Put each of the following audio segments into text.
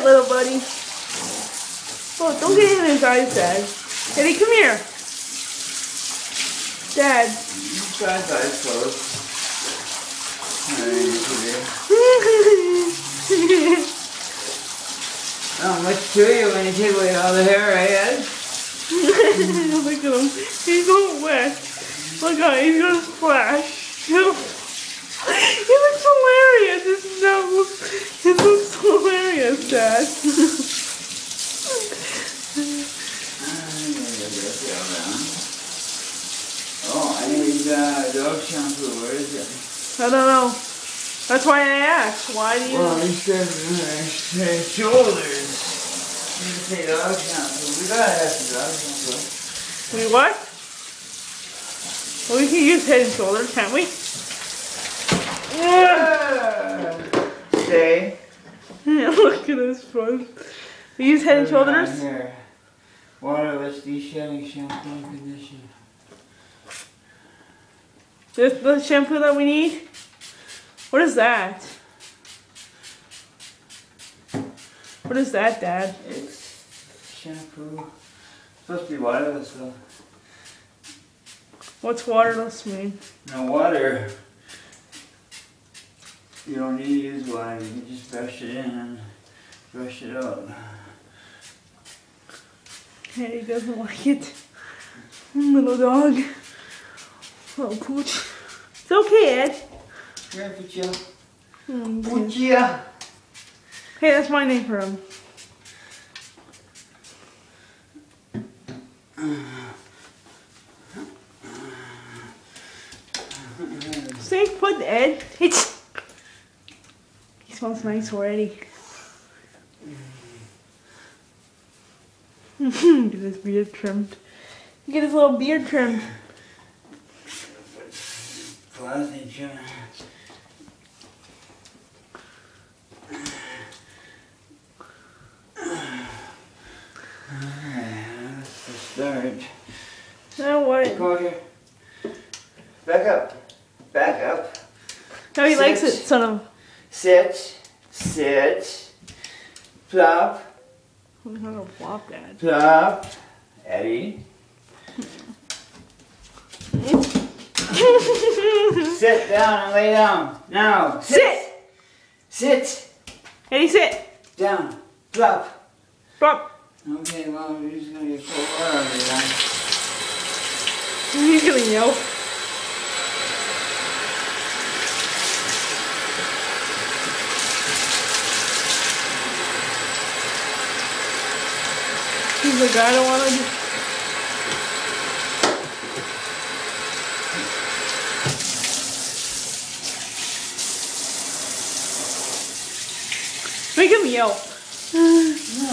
right, little buddy. Oh, don't get in his eyes, Dad. Eddie, come here. Dad. His eyes closed. Not much to you when you take away all the hair, eh, Ed? Look at him. He's all wet. Look at him. He's gonna splash. He looks hilarious. His nose. He looks hilarious, Dad. Oh, I need uh, dog shampoo. Where is it? I don't know. That's why I asked. Why do you? Well, he said uh, shoulders. To say dog shampoo. We gotta have some dog shampoo. We what? Well, we can use head and shoulders, can't we? Yeah. Ah, Stay. Look at this front. We use head and Put it on shoulders. Waterless de-shedding shampoo and conditioner. This the shampoo that we need. What is that? What is that, Dad? It's shampoo. supposed to be waterless though. What's waterless mean? No water. You don't need to use water. You can just brush it in brush it out. Hey, he doesn't like it. Little dog. Oh, pooch. It's okay, Ed. Pucha. Hmm, Pucha. Hey, that's my name for him. Stay put, Ed. It's. He smells nice already. Get his beard trimmed. Get his little beard trimmed. Alright, start. Now what? Come over here. Back up. Back up. No, he likes it, Sit. son of. Sit. Sit. Plop. I'm not gonna flop, Dad. Eddie. Sit down and lay down. Now. Sit! Sit. Eddie, sit! Down. Plop. Flop! Okay, well, we're just gonna get cold water on you then. He's gonna yell. He's like, I don't wanna. Make him yell. No.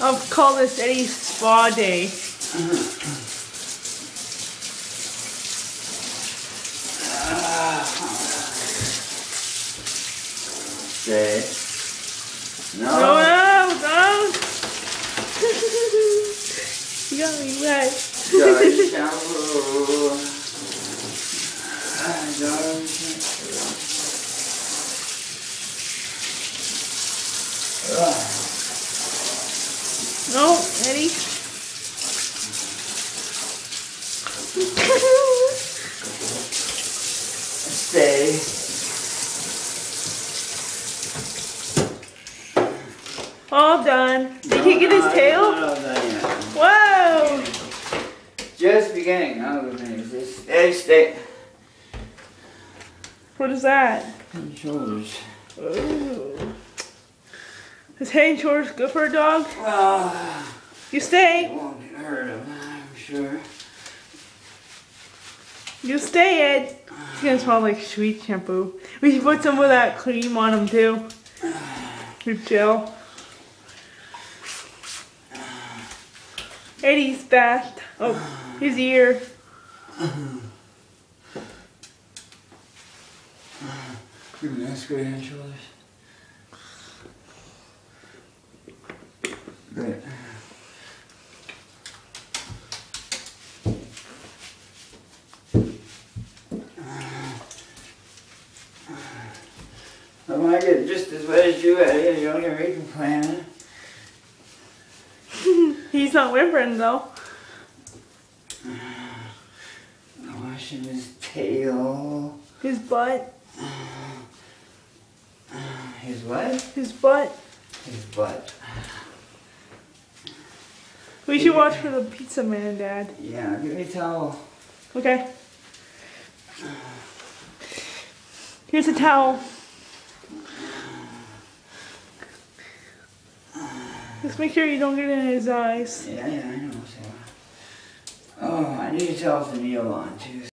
I'll call this Eddie's spa day. Uh-huh. Stay. No, No. no, no. you got me wet. Dog shampoo. Ah, dog shampoo. Ah. No, Eddie. Stay. All done. Did he get his No, tail? no, no, no, no. Whoa! Just beginning. Now the things. Just stay, stay. What is that? And shoulders. Ooh. Is head and shoulders good for a dog? Ah, You stay. won't hurt him, I'm sure. You stay, Ed. It's gonna smell like sweet shampoo. We should put some of that cream on him too. With gel. Eddie's bath. Oh, his ear. Look at those great anchovies. Great. I get just as wet as you, Eddie. You don't hear me complaining. He's not whimpering though. I'm Washing his tail. His butt. His what? His butt. His butt. We should watch for the pizza man, Dad. Yeah, give me a towel. Okay. Here's a towel. Just make sure you don't get it in his eyes. Yeah, yeah, I know, Sarah. Oh, I need to kneel on, too.